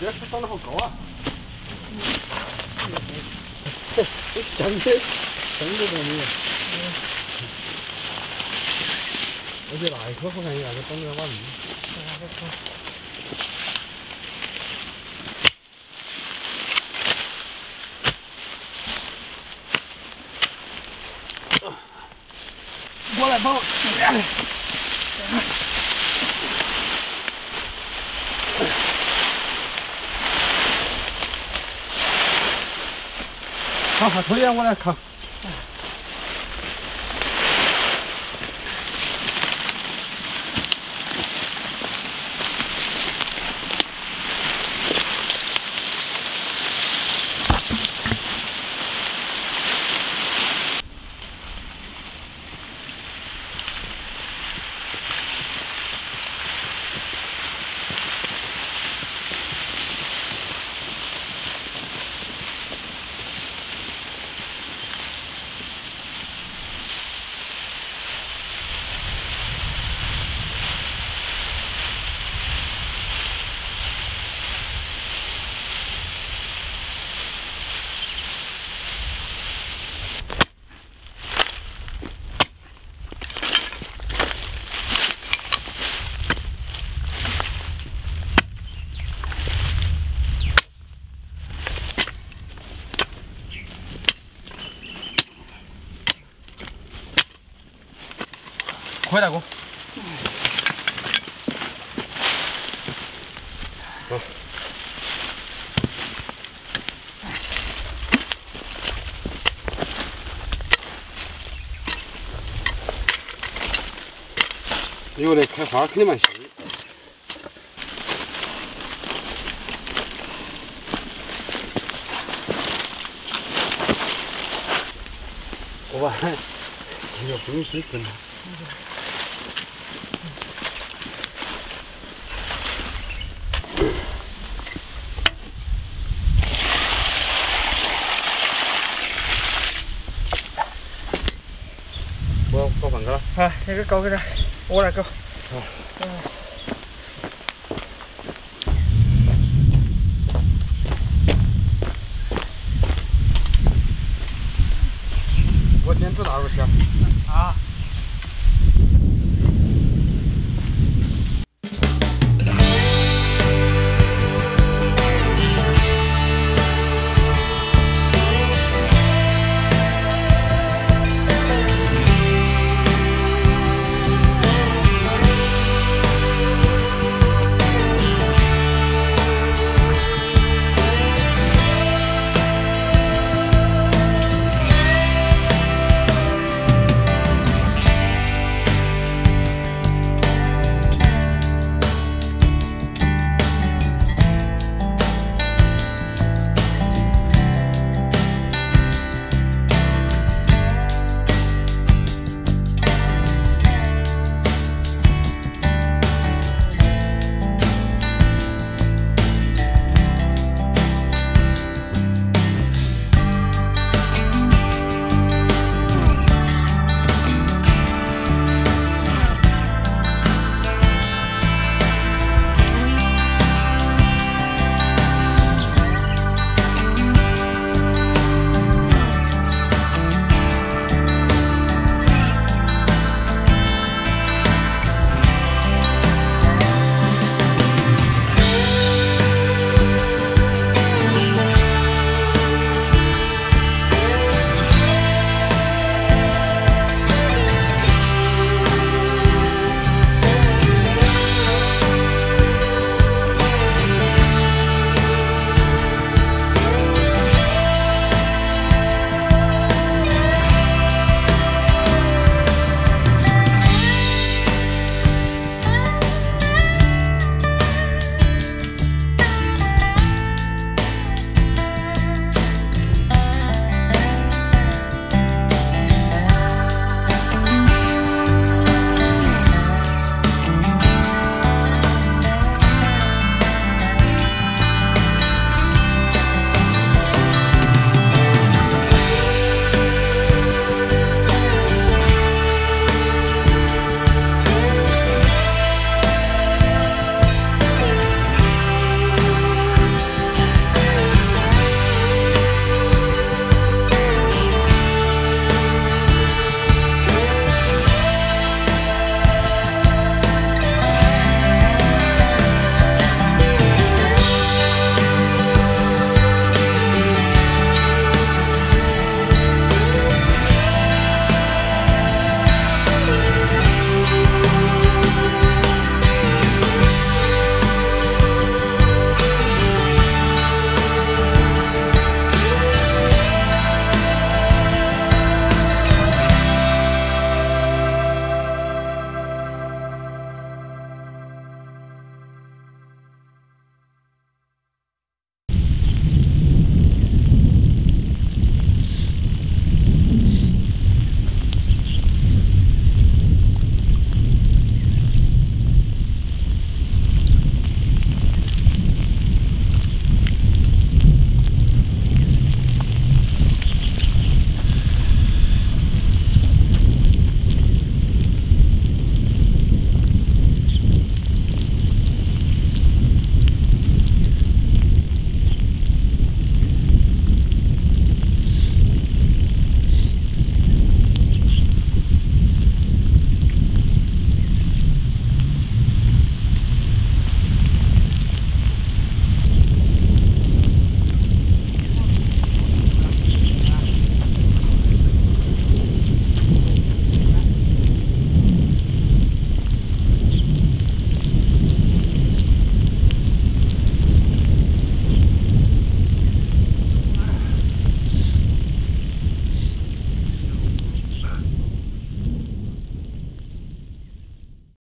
这树长得好高啊！这香的，香的多呢。而且那一棵好看一样，这长得蛮密。过来帮我。好好，抽烟我来扛。快大哥！走。有的开花肯定蛮香。我把 这个风水盆。我搞饭去了。啊，这个搞